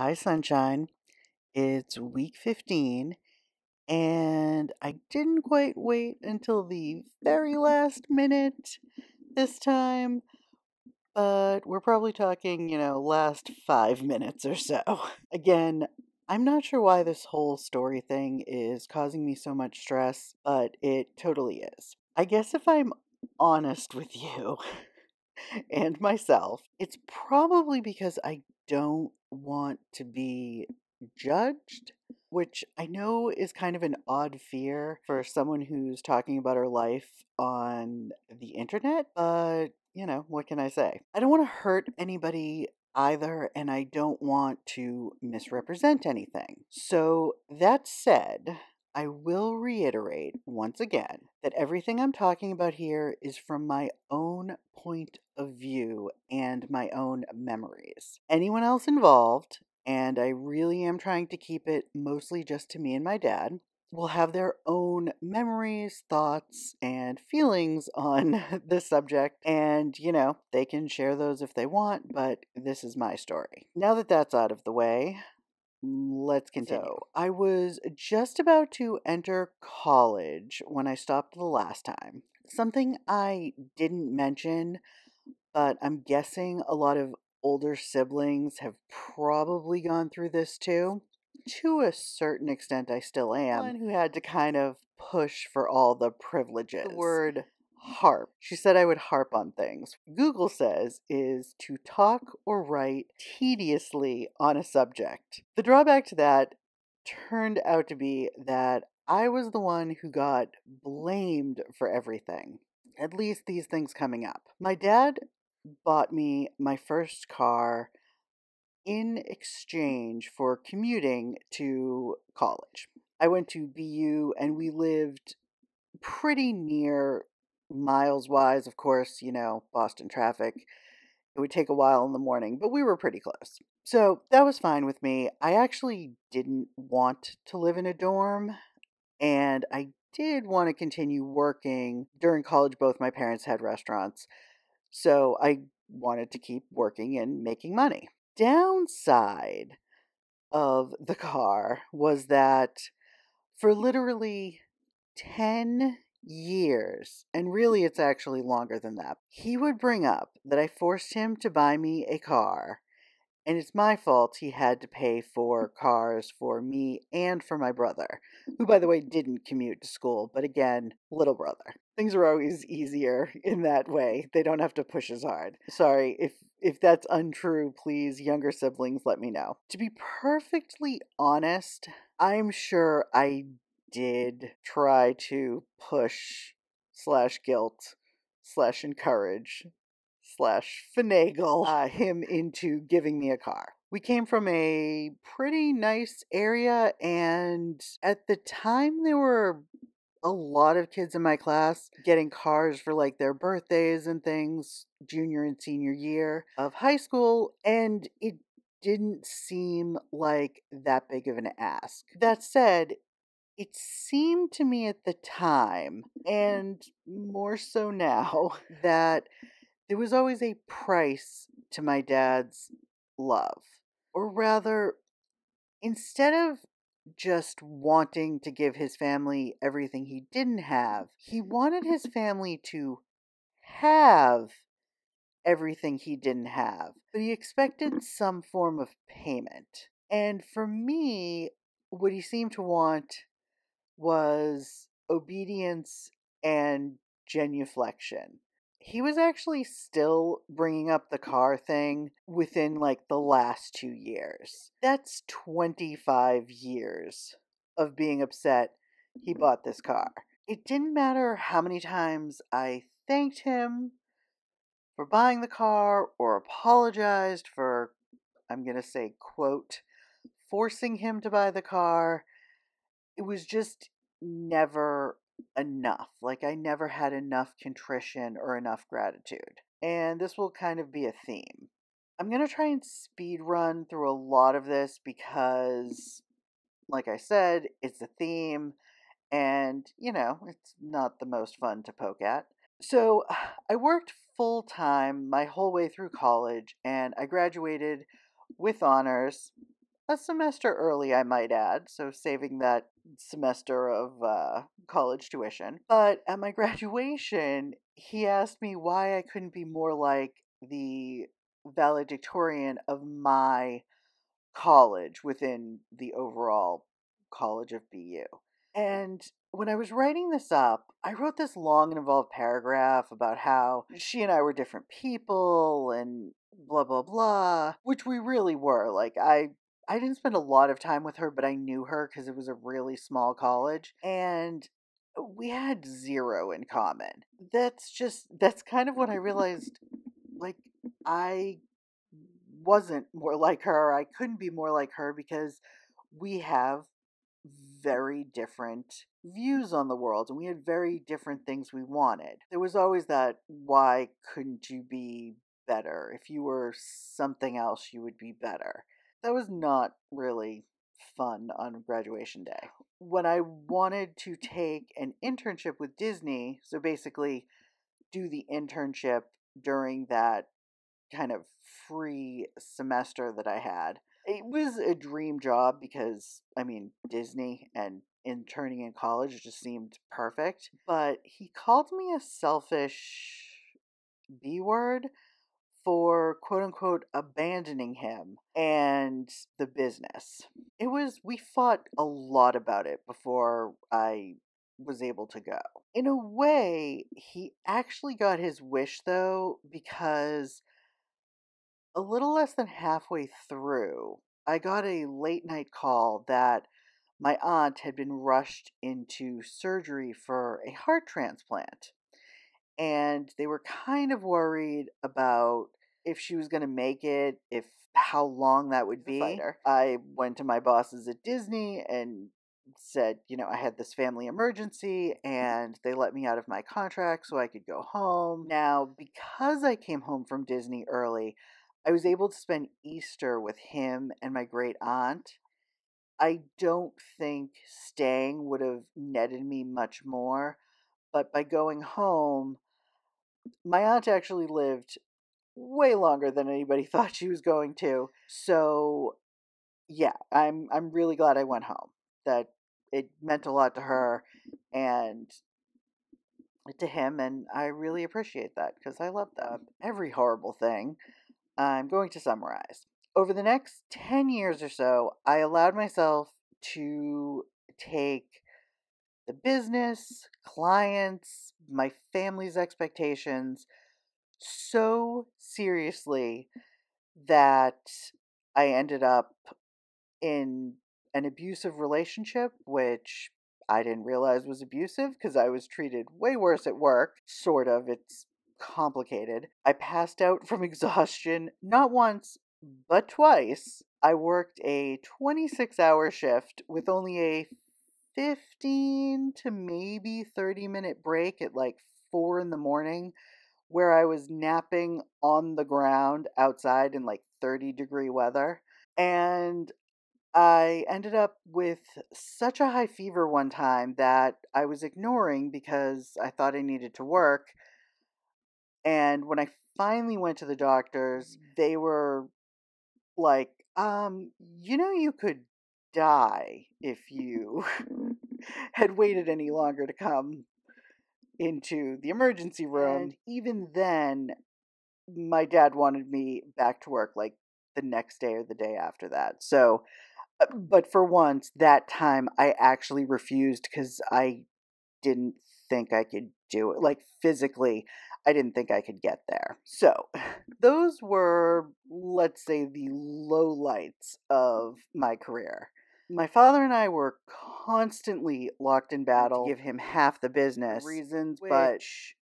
Hi, Sunshine. It's week 15, and I didn't quite wait until the very last minute this time, but we're probably talking, you know, last five minutes or so. Again, I'm not sure why this whole story thing is causing me so much stress, but it totally is. I guess if I'm honest with you and myself, it's probably because I don't want to be judged, which I know is kind of an odd fear for someone who's talking about her life on the internet, but you know, what can I say? I don't want to hurt anybody either, and I don't want to misrepresent anything. So, that said, I will reiterate once again that everything I'm talking about here is from my own point of view and my own memories. Anyone else involved, and I really am trying to keep it mostly just to me and my dad, will have their own memories, thoughts, and feelings on the subject. And, you know, they can share those if they want, but this is my story. Now that that's out of the way, let's continue. I was just about to enter college when I stopped the last time. Something I didn't mention, but I'm guessing a lot of older siblings have probably gone through this too. To a certain extent, I still am. One who had to kind of push for all the privileges. The word harp. She said I would harp on things. Google says is to talk or write tediously on a subject. The drawback to that turned out to be that I was the one who got blamed for everything. At least these things coming up. My dad bought me my first car in exchange for commuting to college. I went to BU and we lived pretty near miles wise. Of course, you know, Boston traffic. It would take a while in the morning, but we were pretty close. So that was fine with me. I actually didn't want to live in a dorm, and I did want to continue working. During college, both my parents had restaurants. So I wanted to keep working and making money. Downside of the car was that for literally 10 years, and really it's actually longer than that, he would bring up that I forced him to buy me a car and it's my fault he had to pay for mm. cars for me and for my brother, who, by the way, didn't commute to school, but again, little brother. Things are always easier in that way. They don't have to push as hard. Sorry, if if that's untrue, please, younger siblings, let me know. To be perfectly honest, I'm sure I did try to push slash guilt slash encourage slash finagle uh, him into giving me a car. We came from a pretty nice area, and at the time, there were a lot of kids in my class getting cars for like their birthdays and things, junior and senior year of high school, and it didn't seem like that big of an ask. That said, it seemed to me at the time, mm-hmm. and more so now, that there was always a price to my dad's love. Or rather, instead of just wanting to give his family everything he didn't have, he wanted his family to have everything he didn't have. But he expected mm-hmm. some form of payment. And for me, what he seemed to want was obedience and genuflection he was actually still bringing up the car thing within like the last two years. That's 25 years of being upset he mm-hmm. bought this car. It didn't matter how many times I thanked him for buying the car or apologized for, I'm going to say, quote, forcing him to buy the car. It was just never enough. Like I never had enough contrition or enough gratitude. And this will kind of be a theme. I'm going to try and speed run through a lot of this because, like I said, it's a theme and, you know, it's not the most fun to poke at. So I worked full time my whole way through college and I graduated with honors a semester early, I might add, so saving that semester of uh, college tuition. But at my graduation, he asked me why I couldn't be more like the valedictorian of my college within the overall college of BU. And when I was writing this up, I wrote this long and involved paragraph about how she and I were different people and blah blah blah, which we really were. Like I I didn't spend a lot of time with her, but I knew her cuz it was a really small college and we had zero in common. That's just that's kind of what I realized like I wasn't more like her. I couldn't be more like her because we have very different views on the world and we had very different things we wanted. There was always that why couldn't you be better? If you were something else, you would be better. That was not really fun on graduation day. When I wanted to take an internship with Disney, so basically do the internship during that kind of free semester that I had, it was a dream job because I mean Disney and interning in college just seemed perfect. But he called me a selfish B word for quote unquote abandoning him and the business. It was we fought a lot about it before I was able to go. In a way, he actually got his wish though because a little less than halfway through, I got a late night call that my aunt had been rushed into surgery for a heart transplant. And they were kind of worried about if she was going to make it, if how long that would be. I went to my bosses at Disney and said, you know, I had this family emergency mm-hmm. and they let me out of my contract so I could go home. Now, because I came home from Disney early, I was able to spend Easter with him and my great aunt. I don't think staying would have netted me much more, but by going home, my aunt actually lived way longer than anybody thought she was going to. So, yeah, I'm I'm really glad I went home. That it meant a lot to her and to him and I really appreciate that because I love that. Every horrible thing I'm going to summarize. Over the next 10 years or so, I allowed myself to take the business, clients, my family's expectations so seriously that I ended up in an abusive relationship, which I didn't realize was abusive because I was treated way worse at work. Sort of. It's complicated. I passed out from exhaustion not once, but twice. I worked a 26 hour shift with only a 15 to maybe 30 minute break at like 4 in the morning where I was napping on the ground outside in like 30 degree weather. And I ended up with such a high fever one time that I was ignoring because I thought I needed to work. And when I finally went to the doctors, they were like, um, you know, you could die if you had waited any longer to come into the emergency room. And even then, my dad wanted me back to work like the next day or the day after that. So, uh, but for once, that time I actually refused because I didn't think I could do it. Like physically, I didn't think I could get there. So, those were, let's say, the low lights of my career. My father and I were constantly locked in battle to give him half the business reasons, but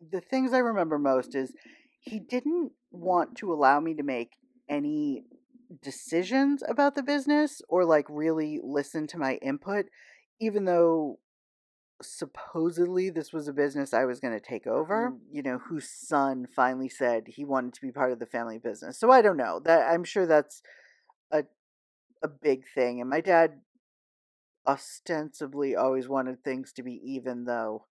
the things I remember most is he didn't want to allow me to make any decisions about the business or like really listen to my input, even though supposedly this was a business I was going to take over, mm-hmm. you know, whose son finally said he wanted to be part of the family business. So I don't know. That I'm sure that's a a big thing. And my dad ostensibly always wanted things to be even though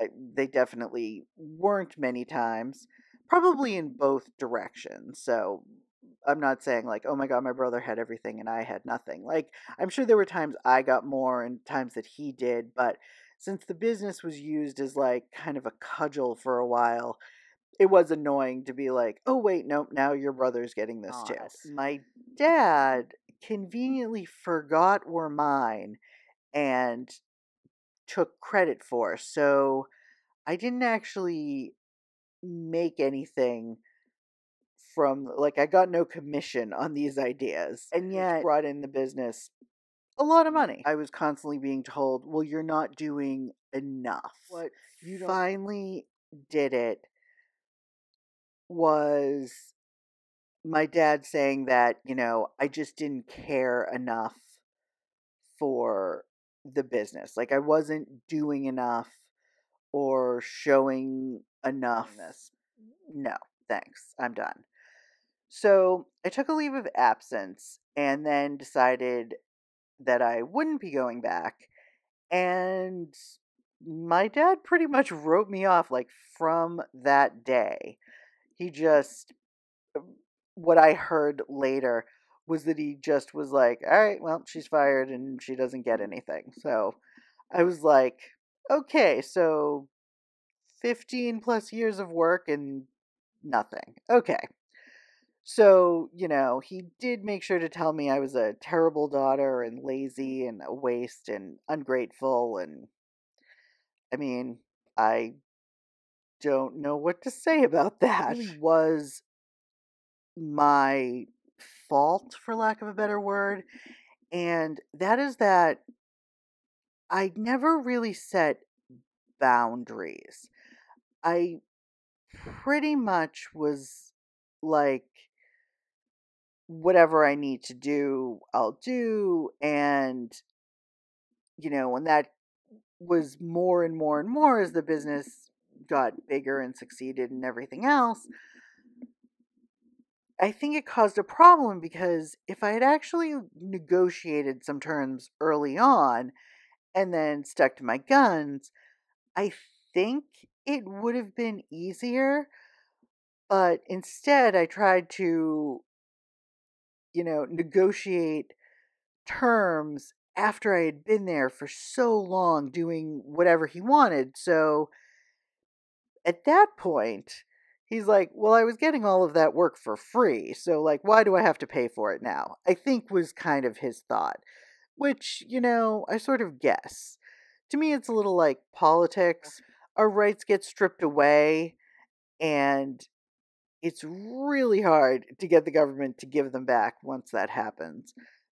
eh, they definitely weren't many times, probably in both directions. So I'm not saying like, oh my god, my brother had everything and I had nothing. Like, I'm sure there were times I got more and times that he did, but since the business was used as like kind of a cudgel for a while, it was annoying to be like, oh wait, nope, now your brother's getting this too. My dad conveniently forgot were mine and took credit for. So I didn't actually make anything from like I got no commission on these ideas. And yet brought in the business a lot of mm. money. I was constantly being told, "Well, you're not doing enough." What you finally did it was my dad saying that, you know, I just didn't care enough for the business. Like I wasn't doing enough or showing enough. No, thanks. I'm done. So I took a leave of absence and then decided that I wouldn't be going back. And my dad pretty much wrote me off like from that day. He just, what I heard later was that he just was like, all right, well, she's fired and she doesn't get anything. So I was like, okay, so 15 plus years of work and nothing. Okay. So, you know, he did make sure to tell me I was a terrible daughter and lazy and a waste and ungrateful. And I mean, I don't know what to say about that. It was my fault, for lack of a better word. And that is that I never really set boundaries. I pretty much was like, whatever I need to do, I'll do. And, you know, when that was more and more and more as the business got bigger and succeeded and everything else, I think it caused a problem because if I had actually negotiated some terms early on and then stuck to my guns, I think it would have been easier. But instead, I tried to, you know, negotiate terms after I had been there for so long doing whatever he wanted. So at that point, he's like, Well, I was getting all of that work for free, so, like, why do I have to pay for it now? I think was kind of his thought, which, you know, I sort of guess. To me, it's a little like politics. Our rights get stripped away, and it's really hard to get the government to give them back once that happens.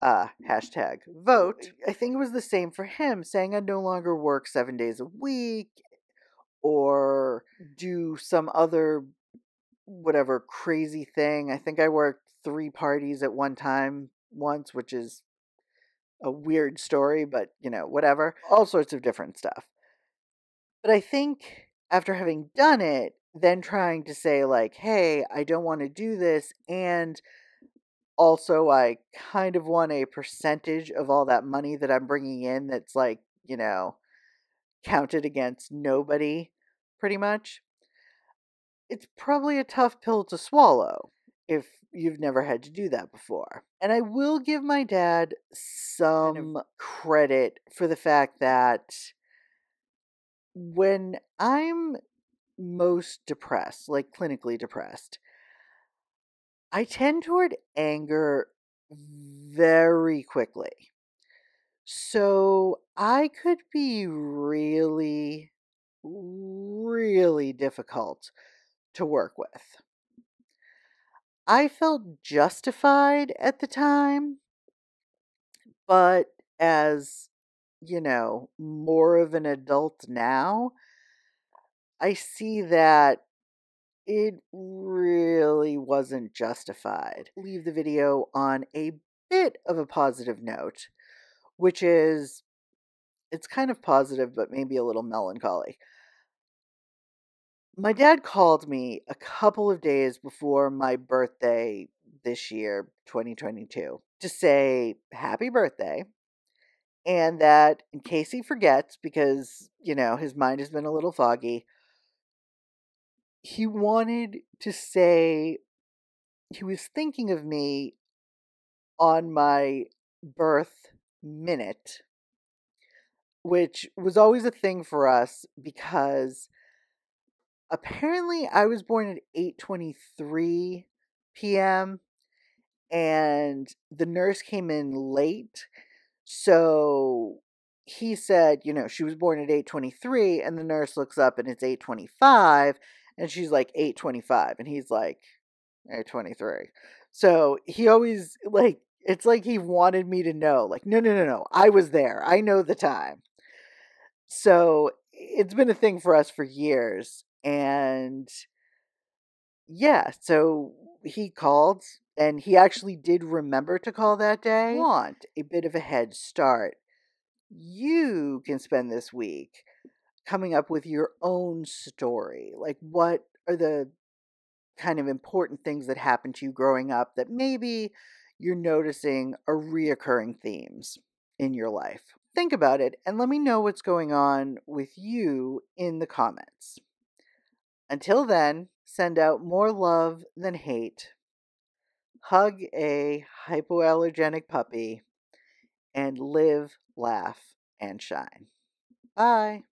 Uh, hashtag vote. I think it was the same for him, saying I'd no longer work seven days a week or do some other whatever crazy thing. I think I worked three parties at one time once, which is a weird story, but you know, whatever. All sorts of different stuff. But I think after having done it, then trying to say, like, hey, I don't want to do this, and also I kind of want a percentage of all that money that I'm bringing in that's like, you know, counted against nobody, pretty much it's probably a tough pill to swallow if you've never had to do that before. And I will give my dad some credit for the fact that when I'm most depressed, like clinically depressed, I tend toward anger very quickly. So I could be really, really difficult to work with. I felt justified at the time, but as, you know, more of an adult now, I see that it really wasn't justified. Leave the video on a bit of a positive note, which is it's kind of positive, but maybe a little melancholy my dad called me a couple of days before my birthday this year, 2022, to say happy birthday. And that in case he forgets, because, you know, his mind has been a little foggy, he wanted to say he was thinking of me on my birth minute, which was always a thing for us because apparently I was born at 8:23 p.m. and the nurse came in late. So he said, you know, she was born at 8:23 and the nurse looks up and it's 8:25 and she's like 8:25 and he's like 8:23. So he always like it's like he wanted me to know like no no no no I was there. I know the time. So it's been a thing for us for years and yeah, so he called and he actually did remember to call that day. Want a bit of a head start. You can spend this week coming up with your own story. Like, what are the kind of important things that happened to you growing up that maybe you're noticing are reoccurring themes in your life? Think about it and let me know what's going on with you in the comments. Until then, send out more love than hate. Hug a hypoallergenic puppy and live, laugh, and shine. Bye.